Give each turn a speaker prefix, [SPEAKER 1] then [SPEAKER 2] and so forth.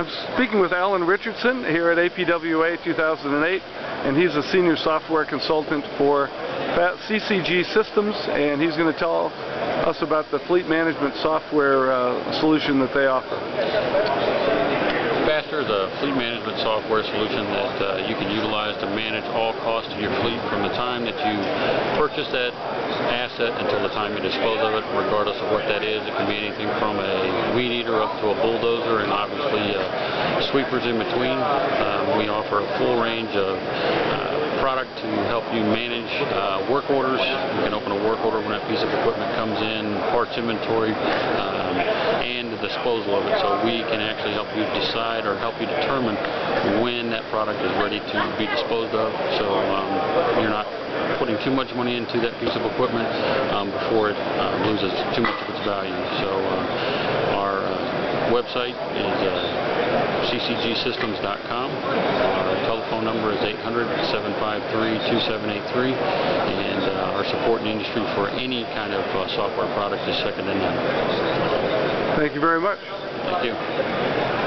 [SPEAKER 1] I'm speaking with Allan Richardson here at APWA 2008, and he's a senior software consultant for CCG Systems, and he's going to tell us about the fleet management software uh, solution that they offer.
[SPEAKER 2] Faster is a fleet management software solution that uh, you can utilize to manage all costs of your fleet from the time that you purchase that asset until the time you dispose of it, regardless of what that is. It can be anything from a weed eater up to a bulldozer and obviously uh, sweepers in between. Um, we offer a full range of uh, product to help you manage uh, work orders. You can open a work order when that piece of equipment comes in, parts inventory, um, and the disposal of it. So we can actually help you decide or help you determine when that product is ready to be disposed of. So um, you're not putting too much money into that piece of equipment um, before it uh, loses too much of its value. So uh, website is uh, ccgsystems.com. Our telephone number is 800-753-2783, and uh, our support in the industry for any kind of uh, software product is second to none.
[SPEAKER 1] Thank you very much.
[SPEAKER 2] Thank you.